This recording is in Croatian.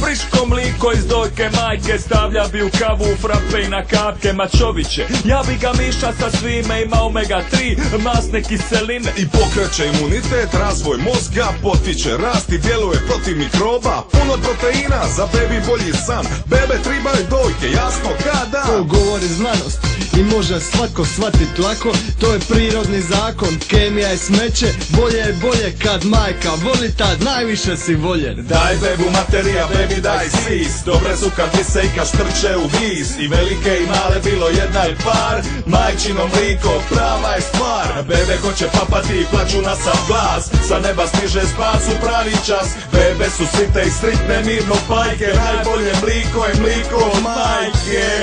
Friško mliko iz dojke majke stavlja bi u kavu, frape i na kapke mačoviće. Ja bi ga miša sa svime, ima omega 3, masne kiseline I pokreće imunitet, razvoj mozga, potiče rast i djeluje protiv mikroba. Puno proteina, za bebi bolji san Bebe tribaju dojke, jasno kada To govori znanost i može svatko shvatit lako. To je prirodni zakon, kemija je smeće. Bolje je bolje kad majka voli tad najviše si voljen. Daj bebu materija, bebi daj sis Dobre su kad vise i kad štrče u vis I velike i male bilo jedna i par. Majčino mliko, prava je stvar. Bebe hoće papati i plaću na sam glas. Sa neba stiže spas u pravi čas. Bebe su site i stritne mirno pajke. Najbolje mliko je mliko majke. mi